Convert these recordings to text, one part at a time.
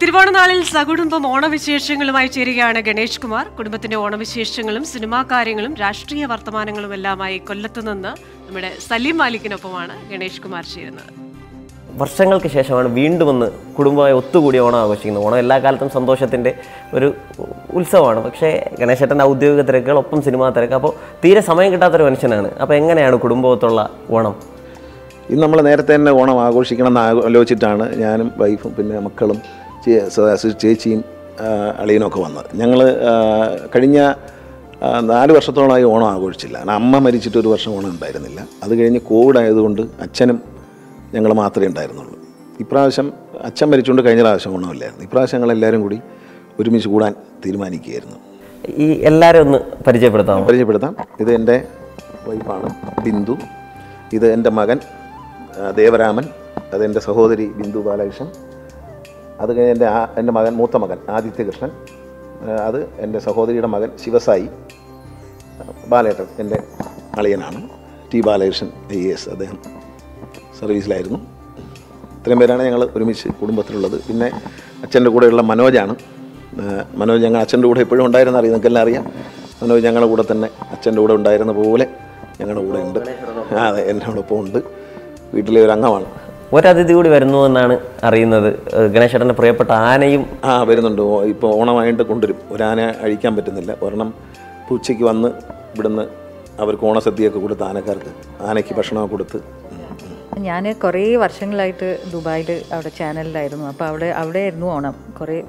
തിരുവോണനാളിൽ സകുടുംബം ഓണവിശേഷങ്ങളുമായി ചേരുകയാണ് ഗണേഷ് കുമാർ. കുടുംബത്തിന്റെ ഓണവിശേഷങ്ങളും സിനിമാ കാര്യങ്ങളും രാഷ്ട്രീയ വർത്തമാനങ്ങളും എല്ലാമായി കൊല്ലത്തുനിന്ന് നമ്മുടെ സലീം മാലിക്കിനൊപ്പമാണ് ഗണേഷ് കുമാർ ചേരുന്നത്. വർഷങ്ങൾക്ക് ശേഷമാണ് വീണ്ടും ഒന്ന് കുടുംബമായി ഒത്തുകൂടി ഓണം ആഘോഷിക്കുന്നത്. ഓണം എല്ലാ കാലത്തും സന്തോഷത്തിന്റെ ഒരു ഉത്സവമാണ്. പക്ഷേ ഗണേശേട്ടന്റെ ഔദ്യോഗിക തിരക്കുകൾ ഒപ്പം സിനിമാ തിരക്ക് അപ്പോൾ തീരെ സമയം കിട്ടാത്തൊരു മനുഷ്യനാണ്. അപ്പോൾ എങ്ങനെയാണ് കുടുംബത്തുള്ള ഓണം? ഇന്ന് നമ്മൾ നേരത്തെ തന്നെ ഓണം ആഘോഷിക്കണം എന്ന് ആലോചിച്ചിട്ടാണ് ഞാനും വൈഫും പിന്നെ മക്കളും ചേച്ചിയും അളിയനൊക്കെ വന്നത് ഞങ്ങൾ കഴിഞ്ഞ നാല് വർഷത്തോളമായി ഓണം ആഘോഷിച്ചില്ല. അമ്മ മരിച്ചിട്ട് ഒരു വർഷം ഓണം ഉണ്ടായിരുന്നില്ല. അത് കഴിഞ്ഞ് കോവിഡ് ആയതുകൊണ്ട് അച്ഛനും ഞങ്ങൾ മാത്രമേ ഉണ്ടായിരുന്നുള്ളൂ. ഇപ്രാവശ്യം അച്ഛൻ മരിച്ചുകൊണ്ട് കഴിഞ്ഞ പ്രാവശ്യം ഓണമില്ലായിരുന്നു ഇപ്രാവശ്യം ഞങ്ങളെല്ലാവരും കൂടി ഒരുമിച്ച് കൂടാൻ തീരുമാനിക്കുകയായിരുന്നു. ഈ എല്ലാവരും ഒന്ന് പരിചയപ്പെടുത്താം പരിചയപ്പെടുത്താം. ഇത് എന്റെ വൈഫാണ് ബിന്ദു. ഇത് എന്റെ മകൻ ദേവരാമൻ. അത് എന്റെ സഹോദരി ബിന്ദു ബാലകൃഷ്ണൻ. അത് കഴിഞ്ഞ് എന്റെ ആ എന്റെ മകൻ മൂത്ത മകൻ ആദിത്യകൃഷ്ണൻ അത് എന്റെ സഹോദരിയുടെ മകൻ ശിവസായി ബാലേട്ടൻ എന്റെ അളിയനാണ് ടി ബാലകൃഷ്ണൻ ഐ എസ് അദ്ദേഹം സർവീസിലായിരുന്നു. ഇത്രയും പേരാണ് ഞങ്ങൾ ഒരുമിച്ച് കുടുംബത്തിലുള്ളത്. പിന്നെ അച്ഛന്റെ കൂടെയുള്ള മനോജാണ്. മനോജ് ഞങ്ങൾ അച്ഛന്റെ കൂടെ എപ്പോഴും ഉണ്ടായിരുന്ന അറിയാം നിങ്ങൾക്കെല്ലാം അറിയാം. മനോജ് ഞങ്ങളുടെ കൂടെ തന്നെ അച്ഛന്റെ കൂടെ ഉണ്ടായിരുന്ന പോലെ ഞങ്ങളുടെ കൂടെ ഉണ്ട്. അതെ എന്നോടൊപ്പം ഉണ്ട്. വീട്ടിലെ ഒരു അംഗമാണ്. ഒരതിഥി കൂടി വരുന്നു എന്നാണ് അറിയുന്നത്. ഗണേശേട്ടന്റെ പ്രിയപ്പെട്ട ആനയും ആ വരുന്നുണ്ട്. ഇപ്പോൾ ഓണമായിട്ട് കൊണ്ടുവരും. ഒരാന അഴിക്കാൻ പറ്റുന്നില്ല. ഒരെണ്ണം പൂച്ചയ്ക്ക് ഉച്ചയ്ക്ക് വന്ന് ഇവിടുന്ന് അവർക്ക് ഓണസദ്യയൊക്കെ കൊടുത്ത് ആനക്കാർക്ക് ആനയ്ക്ക് ഭക്ഷണമൊക്കെ കൊടുത്ത്. ഞാൻ കുറേ വർഷങ്ങളായിട്ട് ദുബായിൽ അവിടെ ചാനലിലായിരുന്നു. അപ്പോൾ അവിടെ അവിടെ ആയിരുന്നു ഓണം. കുറേ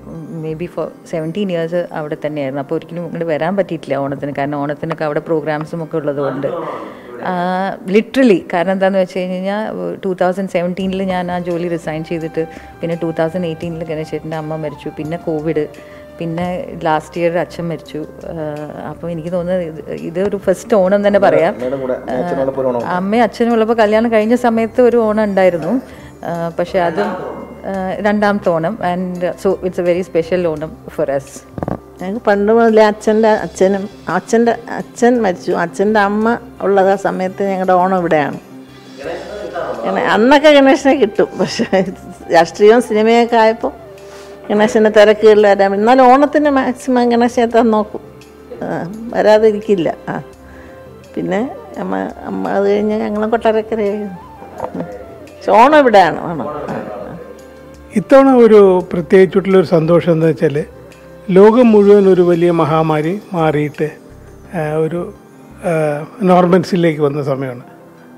maybe four seventeen years അവിടെ തന്നെയായിരുന്നു. അപ്പോൾ ഒരിക്കലും ഇങ്ങോട്ട് വരാൻ പറ്റിയിട്ടില്ല ഓണത്തിന്. കാരണം ഓണത്തിനൊക്കെ അവിടെ പ്രോഗ്രാംസും ഒക്കെ ഉള്ളതുകൊണ്ട്. ലിറ്ററലി കാരണം എന്താണെന്ന് വെച്ച് കഴിഞ്ഞാൽ ടൂ തൗസൻഡ് സെവന്റീനിൽ ഞാൻ ആ ജോലി റിസൈൻ ചെയ്തിട്ട് പിന്നെ ടൂ തൗസൻഡ് എയ്റ്റീനിൽ ഗണേശേട്ടന്റെ അമ്മ മരിച്ചു പിന്നെ കോവിഡ് പിന്നെ ലാസ്റ്റ് ഇയർ അച്ഛൻ മരിച്ചു. അപ്പം എനിക്ക് തോന്നുന്നത് ഇത് ഇതൊരു ഫസ്റ്റ് ഓണം തന്നെ പറയാം. ഒരു അമ്മയും അച്ഛനും ഉള്ളപ്പോൾ കല്യാണം കഴിഞ്ഞ സമയത്ത് ഒരു ഓണം ഉണ്ടായിരുന്നു. പക്ഷേ അതും രണ്ടാമത്തെ Onam. And so it's a very special Onam for us ഞങ്ങൾക്ക് പണ്ട് മുതലേ അച്ഛന്റെ അച്ഛനും അച്ഛന്റെ അച്ഛൻ മരിച്ചു. അച്ഛന്റെ അമ്മ ഉള്ളത് ആ സമയത്ത് ഞങ്ങളുടെ ഓണം ഇവിടെയാണ്. അന്നൊക്കെ ഗണേശനെ കിട്ടും. പക്ഷേ രാഷ്ട്രീയവും സിനിമയൊക്കെ ആയപ്പോൾ ഗണേശന്റെ തിരക്കുകളിൽ വരാൻ എന്നാലും ഓണത്തിന് മാക്സിമം ഗണേശനെ എത്താൻ നോക്കും. വരാതിരിക്കില്ല. ആ പിന്നെ അമ്മ അമ്മ അത് കഴിഞ്ഞ് ഞങ്ങളും കൊട്ടാരക്കരയായി പക്ഷെ ഓണം ഇവിടെയാണ്. ഓണം. ഇത്തവണ ഒരു പ്രത്യേകിച്ചിട്ടുള്ളൊരു സന്തോഷം എന്താ വെച്ചാൽ ലോകം മുഴുവൻ ഒരു വലിയ മഹാമാരി മാറിയിട്ട് ഒരു നോർമൻസിലേക്ക് വന്ന സമയമാണ്.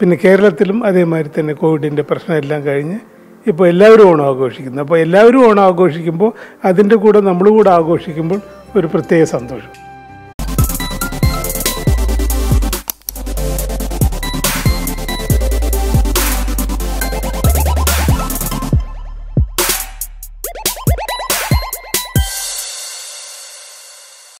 പിന്നെ കേരളത്തിലും അതേമാതിരി തന്നെ കോവിഡിന്റെ പ്രശ്നമെല്ലാം കഴിഞ്ഞ് ഇപ്പോൾ എല്ലാവരും ഓണം ആഘോഷിക്കുന്നു അപ്പോൾ എല്ലാവരും ഓണം ആഘോഷിക്കുമ്പോൾ അതിന്റെ കൂടെ നമ്മൾ കൂടെ ആഘോഷിക്കുമ്പോൾ ഒരു പ്രത്യേക സന്തോഷം.